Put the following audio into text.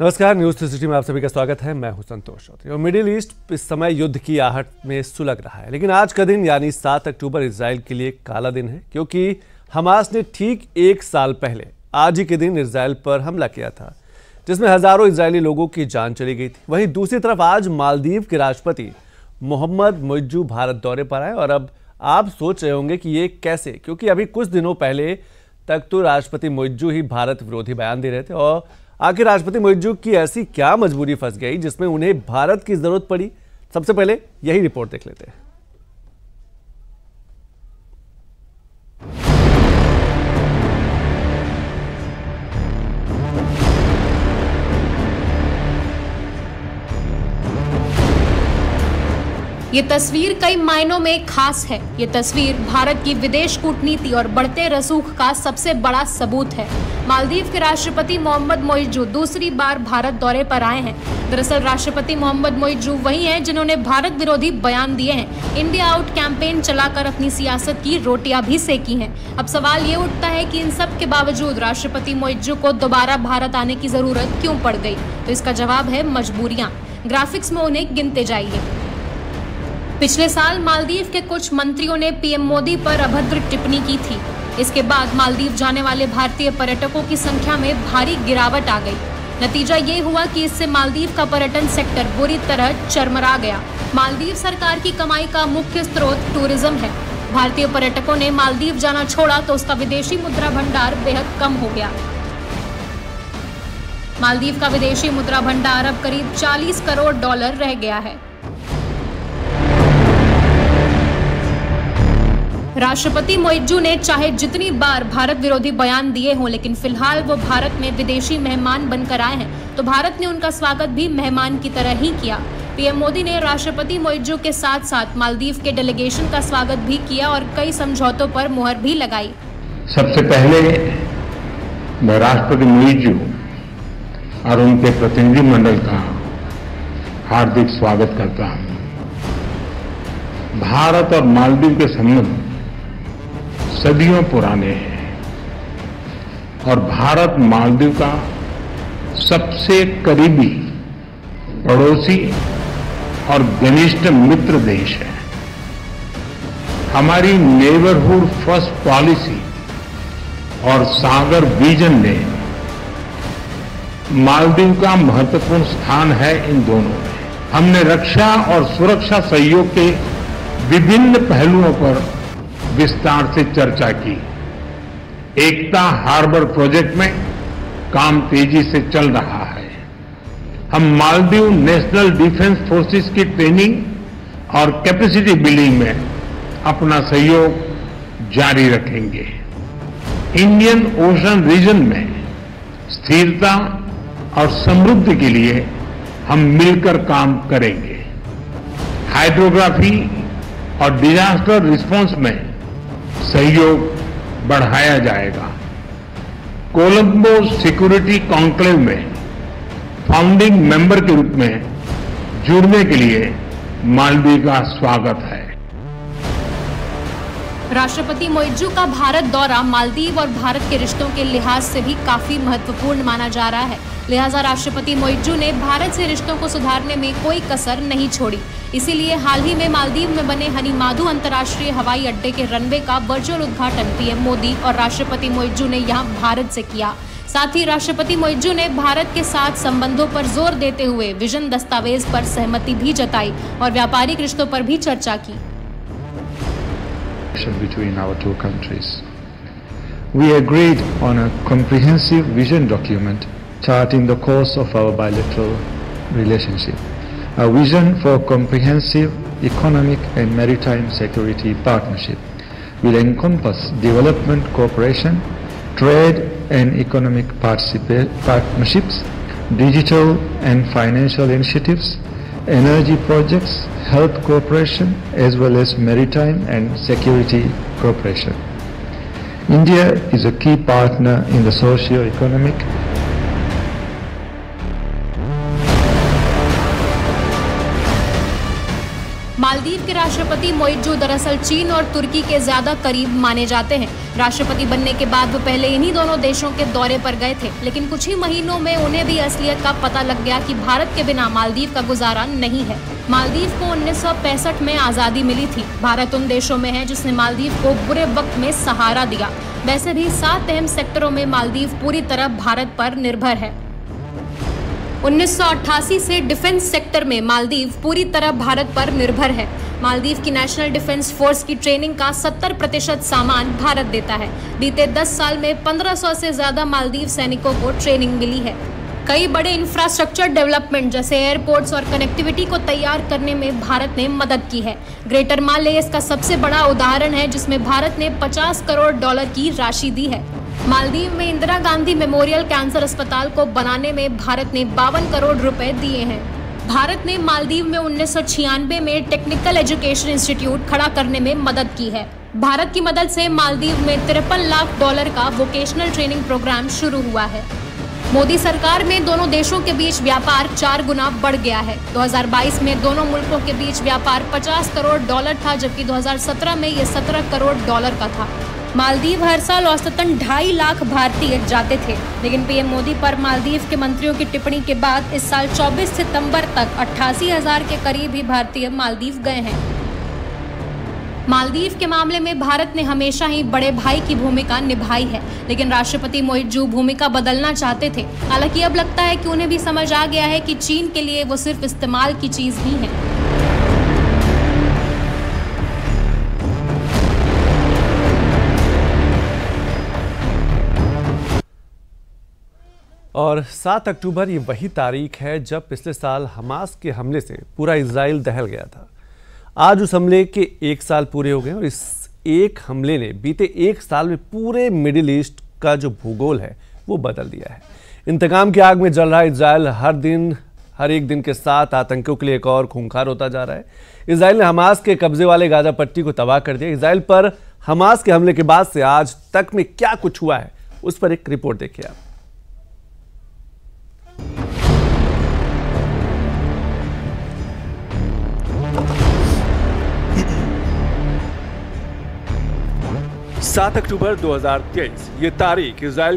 नमस्कार, news three city में आप सभी का स्वागत है। मैं हूँ संतोष चौधरी। और मिडिल ईस्ट इस समय युद्ध की आहट में सुलग रहा है। लेकिन आज का दिन, यानी 7 अक्टूबर इसराइल के लिए काला दिन है, क्योंकि हमास ने ठीक एक साल पहले, आज ही के दिन इसराइल पर हमला किया था, जिसमें हज़ारों इसराइली लोगों की जान चली गई थी। वहीं दूसरी तरफ़ आज मालदीव के राष्ट्रपति मोहम्मद मुइज्जू भारत दौरे पर आए, और अब आप सोच रहे होंगे कि ये कैसे? क्योंकि अभी कुछ दिनों पहले तक तो राष्ट्रपति मुइज्जू ही भारत विरोधी बयान दे रहे थे, और आखिर राष्ट्रपति मोहिजू की ऐसी क्या मजबूरी फंस गई जिसमें उन्हें भारत की ज़रूरत पड़ी? सबसे पहले यही रिपोर्ट देख लेते हैं। ये तस्वीर कई मायनों में खास है। ये तस्वीर भारत की विदेश कूटनीति और बढ़ते रसूख का सबसे बड़ा सबूत है। मालदीव के राष्ट्रपति मोहम्मद मोइजू दूसरी बार भारत दौरे पर आए हैं। दरअसल राष्ट्रपति मोहम्मद मोइजू वही हैं जिन्होंने भारत विरोधी बयान दिए हैं। इंडिया आउट कैंपेन चलाकर अपनी सियासत की रोटियाँ भी सेकी हैं। अब सवाल ये उठता है कि इन सब के बावजूद राष्ट्रपति मोइजू को दोबारा भारत आने की ज़रूरत क्यों पड़ गई? तो इसका जवाब है मजबूरियाँ। ग्राफिक्स में उन्हें गिनते जाइए। पिछले साल मालदीव के कुछ मंत्रियों ने पीएम मोदी पर अभद्र टिप्पणी की थी। इसके बाद मालदीव जाने वाले भारतीय पर्यटकों की संख्या में भारी गिरावट आ गई। नतीजा ये हुआ कि इससे मालदीव का पर्यटन सेक्टर बुरी तरह चरमरा गया। मालदीव सरकार की कमाई का मुख्य स्रोत टूरिज़्म है। भारतीय पर्यटकों ने मालदीव जाना छोड़ा तो उसका विदेशी मुद्रा भंडार बेहद कम हो गया। मालदीव का विदेशी मुद्रा भंडार अब करीब 40 करोड़ डॉलर रह गया है। राष्ट्रपति मोइजू ने चाहे जितनी बार भारत विरोधी बयान दिए हों, लेकिन फ़िलहाल वो भारत में विदेशी मेहमान बनकर आए हैं तो भारत ने उनका स्वागत भी मेहमान की तरह ही किया। पीएम मोदी ने राष्ट्रपति मोइजू के साथ साथ मालदीव के डेलीगेशन का स्वागत भी किया और कई समझौतों पर मुहर भी लगाई। सबसे पहले मैं राष्ट्रपति मुइजू और उनके प्रतिनिधिमंडल का हार्दिक स्वागत करता हूँ। भारत और मालदीव के संबंध सदियों पुराने हैं। और भारत मालदीव का सबसे करीबी पड़ोसी और घनिष्ठ मित्र देश है। हमारी नेबरहुड फ़र्स्ट पॉलिसी और सागर विजन ने मालदीव का महत्वपूर्ण स्थान है इन दोनों में। हमने रक्षा और सुरक्षा सहयोग के विभिन्न पहलुओं पर विस्तार से चर्चा की। एकता हार्बर प्रोजेक्ट में काम तेज़ी से चल रहा है। हम मालदीव नेशनल डिफेंस फोर्सेस की ट्रेनिंग और कैपेसिटी बिल्डिंग में अपना सहयोग जारी रखेंगे। इंडियन ओशन रीजन में स्थिरता और समृद्धि के लिए हम मिलकर काम करेंगे। हाइड्रोग्राफी और डिजास्टर रिस्पांस में सहयोग बढ़ाया जाएगा। कोलंबो सिक्योरिटी कॉन्क्लेव में फाउंडिंग मेंबर के रूप में जुड़ने के लिए मालवीय का स्वागत है। राष्ट्रपति मोइजू का भारत दौरा मालदीव और भारत के रिश्तों के लिहाज से भी काफ़ी महत्वपूर्ण माना जा रहा है। लिहाजा राष्ट्रपति मोइजू ने भारत से रिश्तों को सुधारने में कोई कसर नहीं छोड़ी। इसीलिए हाल ही में मालदीव में बने हनीमाधु अंतर्राष्ट्रीय हवाई अड्डे के रनवे का वर्चुअल उद्घाटन पीएम मोदी और राष्ट्रपति मोइजू ने यहाँ भारत से किया। साथ ही राष्ट्रपति मोइजू ने भारत के साथ संबंधों पर ज़ोर देते हुए विजन दस्तावेज़ पर सहमति भी जताई और व्यापारिक रिश्तों पर भी चर्चा की। Between our two countries. We agreed on a comprehensive vision document charting the course of our bilateral relationship. A vision for comprehensive economic and maritime security partnership will encompass development cooperation, trade and economic partnerships, digital and financial initiatives, energy projects, health cooperation as well as maritime and security cooperation. India is a key partner in the socio-economic Maldives के राष्ट्रपति मोइजू दरअसल चीन और तुर्की के ज़्यादा करीब माने जाते हैं। राष्ट्रपति बनने के बाद वो पहले इन्हीं दोनों देशों के दौरे पर गए थे, लेकिन कुछ ही महीनों में उन्हें भी असलियत का पता लग गया कि भारत के बिना मालदीव का गुजारा नहीं है। मालदीव को उन्नीस सौ पैंसठ में आज़ादी मिली थी। भारत उन देशों में है जिसने मालदीव को बुरे वक्त में सहारा दिया। वैसे भी सात अहम सेक्टरों में मालदीव पूरी तरह भारत पर निर्भर है। 1988 से डिफेंस सेक्टर में मालदीव पूरी तरह भारत पर निर्भर है। मालदीव की नेशनल डिफेंस फोर्स की ट्रेनिंग का 70 प्रतिशत सामान भारत देता है। बीते 10 साल में 1500 से ज़्यादा मालदीव सैनिकों को ट्रेनिंग मिली है। कई बड़े इंफ्रास्ट्रक्चर डेवलपमेंट जैसे एयरपोर्ट्स और कनेक्टिविटी को तैयार करने में भारत ने मदद की है। ग्रेटर माले इसका सबसे बड़ा उदाहरण है, जिसमें भारत ने 50 करोड़ डॉलर की राशि दी है। मालदीव में इंदिरा गांधी मेमोरियल कैंसर अस्पताल को बनाने में भारत ने बावन करोड़ रुपए दिए हैं। भारत ने मालदीव में उन्नीस सौ छियानबे में टेक्निकल एजुकेशन इंस्टीट्यूट खड़ा करने में मदद की है। भारत की मदद से मालदीव में तिरपन लाख डॉलर का वोकेशनल ट्रेनिंग प्रोग्राम शुरू हुआ है। मोदी सरकार में दोनों देशों के बीच व्यापार चार गुना बढ़ गया है। 2022 में दोनों मुल्कों के बीच व्यापार 50 करोड़ डॉलर था, जबकि 2017 में ये 17 करोड़ डॉलर का था। मालदीव हर साल औसतन ढाई लाख भारतीय जाते थे। लेकिन पीएम मोदी पर मालदीव के मंत्रियों की टिप्पणी के बाद इस साल 24 सितंबर तक अट्ठासी हज़ार के करीब ही भारतीय मालदीव गए हैं। मालदीव के मामले में भारत ने हमेशा ही बड़े भाई की भूमिका निभाई है, लेकिन राष्ट्रपति मोइजू भूमिका बदलना चाहते थे। हालाँकि अब लगता है कि उन्हें भी समझ आ गया है कि चीन के लिए वो सिर्फ़ इस्तेमाल की चीज़ ही है। और 7 अक्टूबर ये वही तारीख है जब पिछले साल हमास के हमले से पूरा इसराइल दहल गया था। आज उस हमले के एक साल पूरे हो गए और इस एक हमले ने बीते एक साल में पूरे मिडिल ईस्ट का जो भूगोल है, वो बदल दिया है। इंतकाम की आग में जल रहा इसराइल हर दिन, हर एक दिन के साथ आतंकियों के लिए एक और खूंखार होता जा रहा है। इसराइल ने हमास के कब्जे वाले गाजा पट्टी को तबाह कर दिया। इसराइल पर हमास के हमले के बाद से आज तक में क्या कुछ हुआ है, उस पर एक रिपोर्ट देखिए आप। सात अक्टूबर 2023 ये तारीख इसराइल